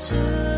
to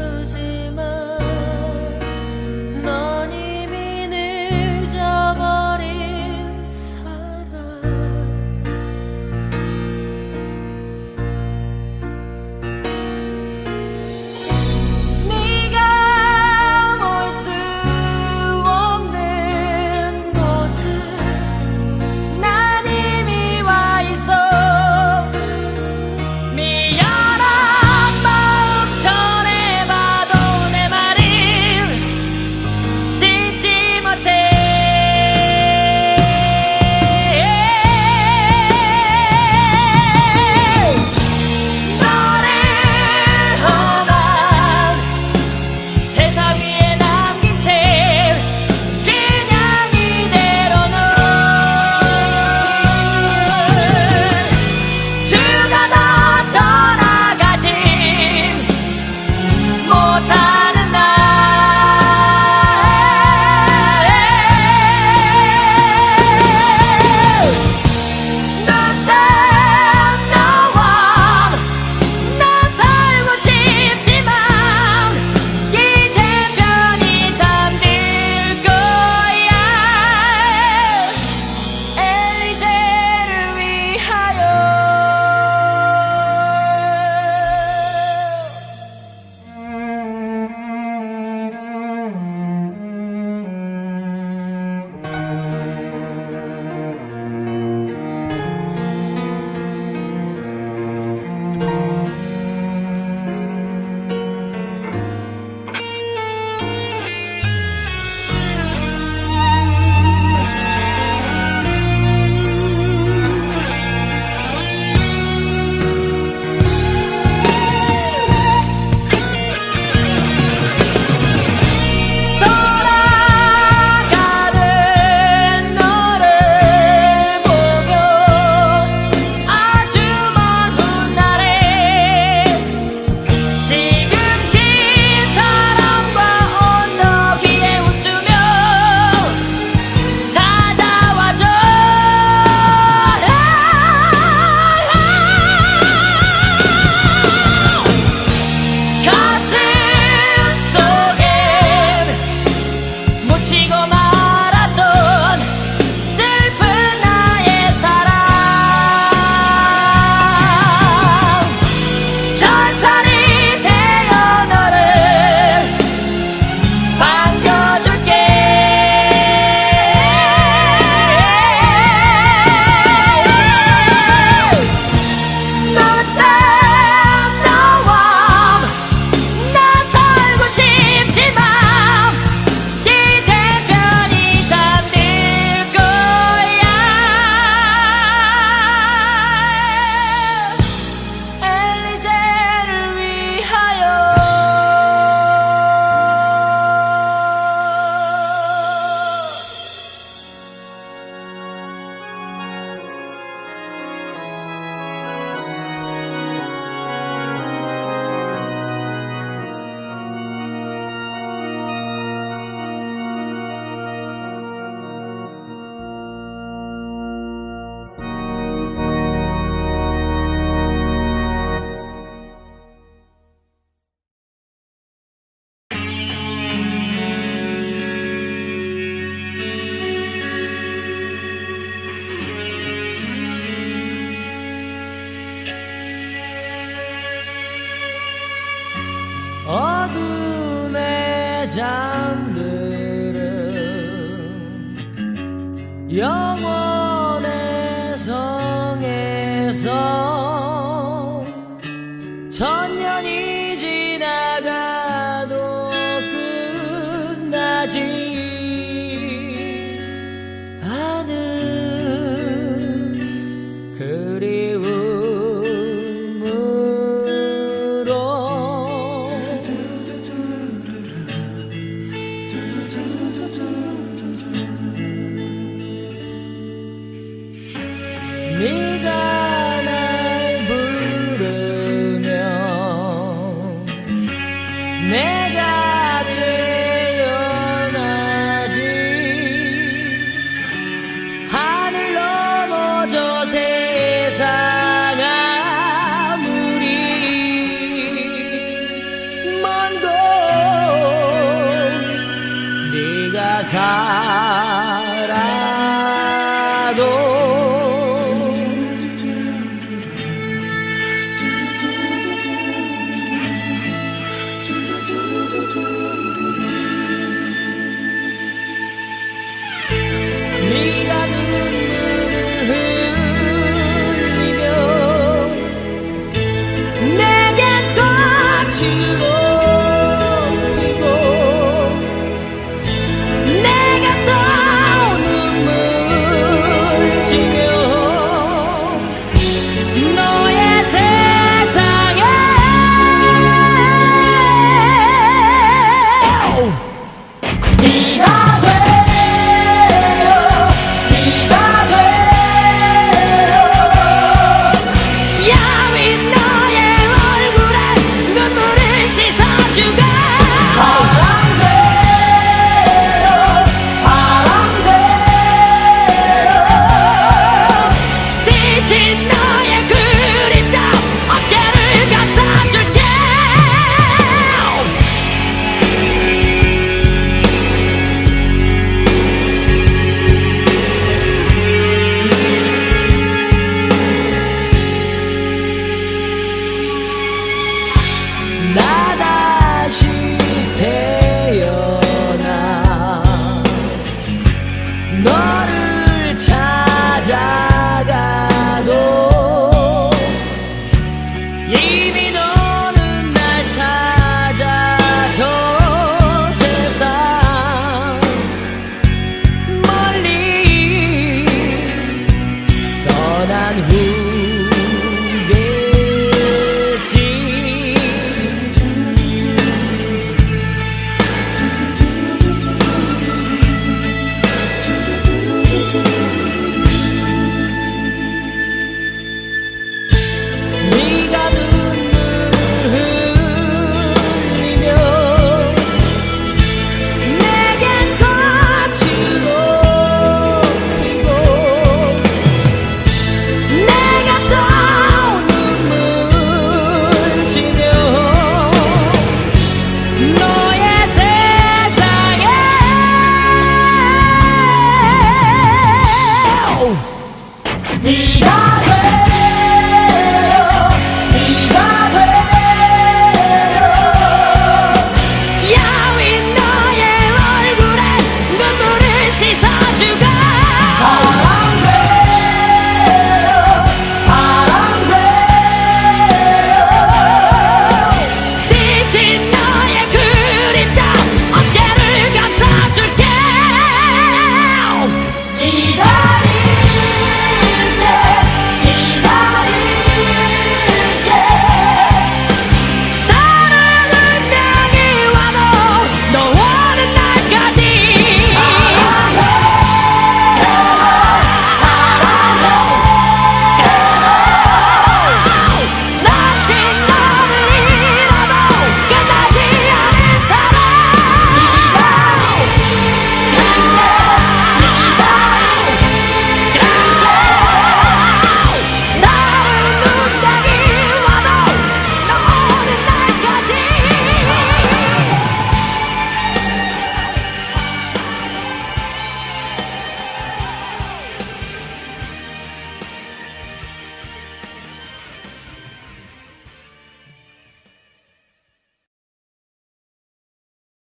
잠들